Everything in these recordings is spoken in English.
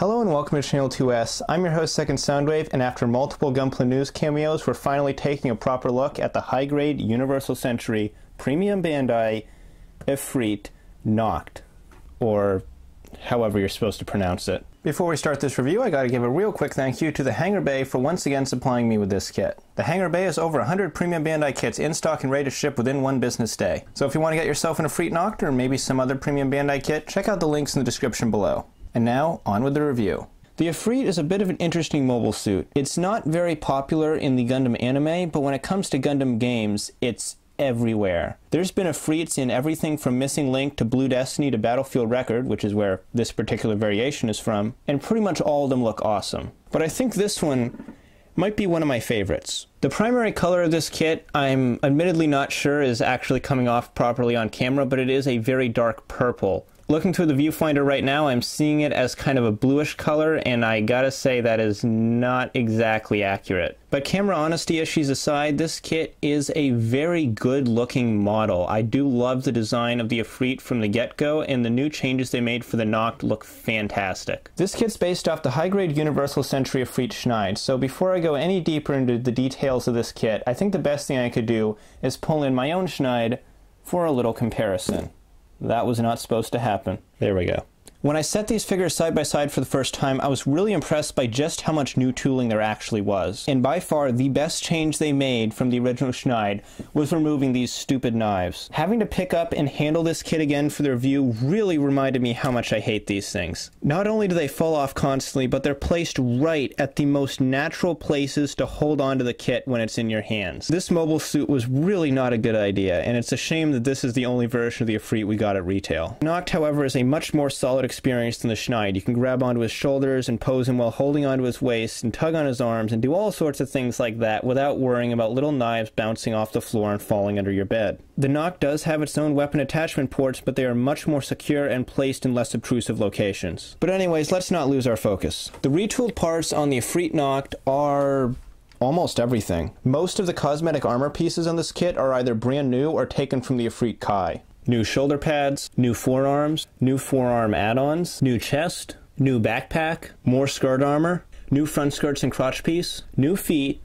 Hello and welcome to Channel 2S. I'm your host, Second Soundwave, and after multiple Gunpla News cameos, we're finally taking a proper look at the high-grade Universal Century Premium Bandai Efreet Nacht, or however you're supposed to pronounce it. Before we start this review, I gotta give a real quick thank you to the Hangar Bay for once again supplying me with this kit. The Hangar Bay has over 100 premium Bandai kits in stock and ready to ship within one business day. So if you want to get yourself an Efreet Nacht or maybe some other premium Bandai kit, check out the links in the description below. And now, on with the review. The Efreet is a bit of an interesting mobile suit. It's not very popular in the Gundam anime, but when it comes to Gundam games, it's everywhere. There's been Efreets in everything from Missing Link to Blue Destiny to Battlefield Record, which is where this particular variation is from, and pretty much all of them look awesome. But I think this one might be one of my favorites. The primary color of this kit, I'm admittedly not sure is actually coming off properly on camera, but it is a very dark purple. Looking through the viewfinder right now, I'm seeing it as kind of a bluish color, and I gotta say that is not exactly accurate. But camera honesty issues aside, this kit is a very good looking model. I do love the design of the Efreet from the get-go, and the new changes they made for the Nacht look fantastic. This kit's based off the high-grade Universal Century Efreet Schneid, so before I go any deeper into the details of this kit, I think the best thing I could do is pull in my own Schneid for a little comparison. That was not supposed to happen. There we go. When I set these figures side by side for the first time, I was really impressed by just how much new tooling there actually was. And by far, the best change they made from the original Schneid was removing these stupid knives. Having to pick up and handle this kit again for the review really reminded me how much I hate these things. Not only do they fall off constantly, but they're placed right at the most natural places to hold onto the kit when it's in your hands. This mobile suit was really not a good idea, and it's a shame that this is the only version of the Efreet we got at retail. Nacht, however, is a much more solid experience in the Schneid. You can grab onto his shoulders and pose him while holding onto his waist and tug on his arms and do all sorts of things like that without worrying about little knives bouncing off the floor and falling under your bed. The Nacht does have its own weapon attachment ports, but they are much more secure and placed in less obtrusive locations. But anyways, let's not lose our focus. The retooled parts on the Efreet Nacht are almost everything. Most of the cosmetic armor pieces on this kit are either brand new or taken from the Efreet Kai new shoulder pads, new forearms, new forearm add-ons, new chest, new backpack, more skirt armor, new front skirts and crotch piece, new feet,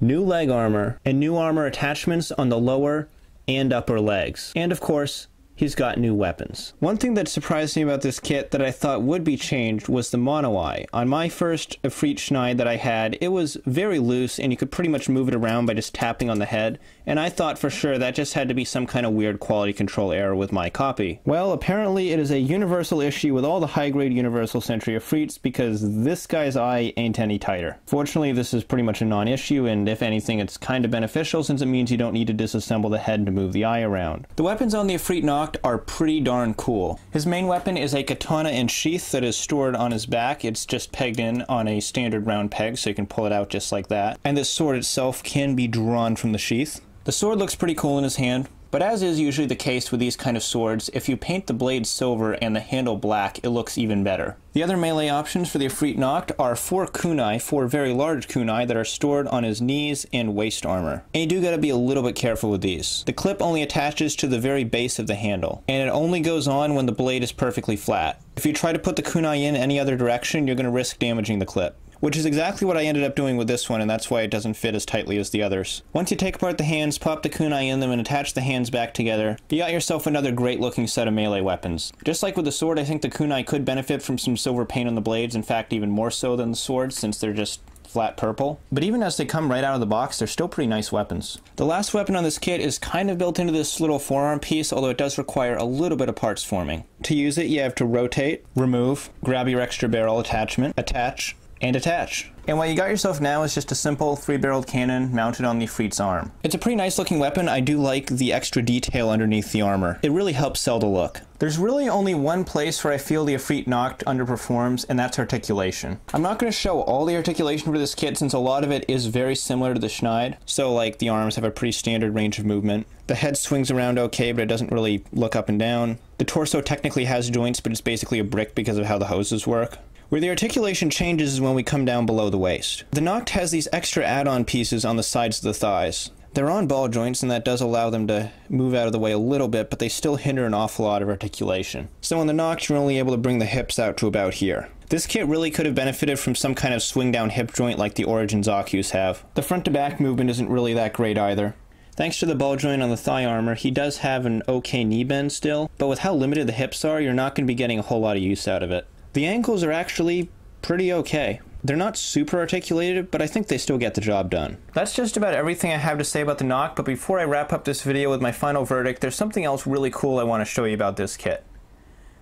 new leg armor, and new armor attachments on the lower and upper legs. And of course, he's got new weapons. One thing that surprised me about this kit that I thought would be changed was the mono eye. On my first Efreet Schneid that I had, it was very loose and you could pretty much move it around by just tapping on the head, and I thought for sure that just had to be some kind of weird quality control error with my copy. Well, apparently it is a universal issue with all the high-grade Universal Century Efreets because this guy's eye ain't any tighter. Fortunately, this is pretty much a non-issue, and if anything, it's kind of beneficial since it means you don't need to disassemble the head to move the eye around. The weapons on the Efreet Are pretty darn cool. His main weapon is a katana in sheath that is stored on his back. It's just pegged in on a standard round peg, so you can pull it out just like that. And this sword itself can be drawn from the sheath. The sword looks pretty cool in his hand, but as is usually the case with these kind of swords, if you paint the blade silver and the handle black, it looks even better. The other melee options for the Efreet Noct are four kunai, four very large kunai that are stored on his knees and waist armor. And you do gotta be a little bit careful with these. The clip only attaches to the very base of the handle, and it only goes on when the blade is perfectly flat. If you try to put the kunai in any other direction, you're gonna risk damaging the clip which is exactly what I ended up doing with this one, and that's why it doesn't fit as tightly as the others. Once you take apart the hands, pop the kunai in them, and attach the hands back together, you got yourself another great looking set of melee weapons. Just like with the sword, I think the kunai could benefit from some silver paint on the blades, in fact even more so than the sword, since they're just flat purple. But even as they come right out of the box, they're still pretty nice weapons. The last weapon on this kit is kind of built into this little forearm piece, although it does require a little bit of parts forming. To use it, you have to rotate, remove, grab your extra barrel attachment, attach, and attach. And what you got yourself now is just a simple three-barreled cannon mounted on the Efreet's arm. It's a pretty nice looking weapon. I do like the extra detail underneath the armor. It really helps sell the look. There's really only one place where I feel the Efreet Nacht underperforms, and that's articulation. I'm not going to show all the articulation for this kit since a lot of it is very similar to the Schneid. So like the arms have a pretty standard range of movement. The head swings around okay, but it doesn't really look up and down. The torso technically has joints, but it's basically a brick because of how the hoses work. Where the articulation changes is when we come down below the waist. The Nacht has these extra add-on pieces on the sides of the thighs. They're on ball joints and that does allow them to move out of the way a little bit, but they still hinder an awful lot of articulation. So on the Nacht, you're only able to bring the hips out to about here. This kit really could have benefited from some kind of swing down hip joint like the Origin Zaku's have. The front to back movement isn't really that great either. Thanks to the ball joint on the thigh armor, he does have an okay knee bend still, but with how limited the hips are, you're not going to be getting a whole lot of use out of it. The ankles are actually pretty okay. They're not super articulated, but I think they still get the job done. That's just about everything I have to say about the Nacht, but before I wrap up this video with my final verdict, there's something else really cool I want to show you about this kit.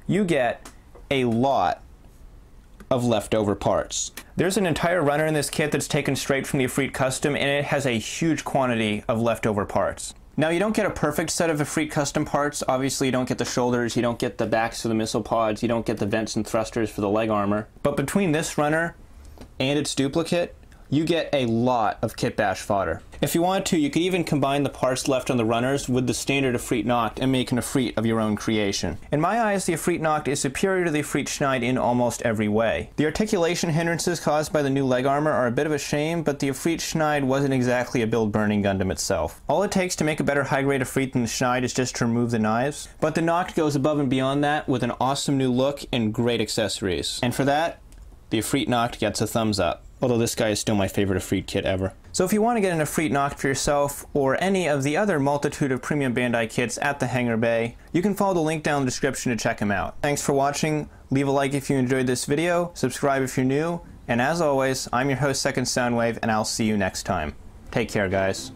You get a lot of leftover parts. There's an entire runner in this kit that's taken straight from the Efreet Custom and it has a huge quantity of leftover parts. Now you don't get a perfect set of Efreet custom parts. Obviously you don't get the shoulders, you don't get the backs for the missile pods, you don't get the vents and thrusters for the leg armor. But between this runner and its duplicate, you get a lot of kit bash fodder. If you wanted to, you could even combine the parts left on the runners with the standard Efreet Nacht and make an Efreet of your own creation. In my eyes, the Efreet Nacht is superior to the Efreet Schneid in almost every way. The articulation hindrances caused by the new leg armor are a bit of a shame, but the Efreet Schneid wasn't exactly a build burning Gundam itself. All it takes to make a better high grade Efreet than the Schneid is just to remove the knives, but the Nacht goes above and beyond that with an awesome new look and great accessories. And for that, the Efreet Nacht gets a thumbs up although this guy is still my favorite Efreet kit ever. So if you want to get an Efreet Nacht for yourself, or any of the other multitude of premium Bandai kits at the Hangar Bay, you can follow the link down in the description to check them out. Thanks for watching, leave a like if you enjoyed this video, subscribe if you're new, and as always, I'm your host Second Soundwave, and I'll see you next time. Take care, guys.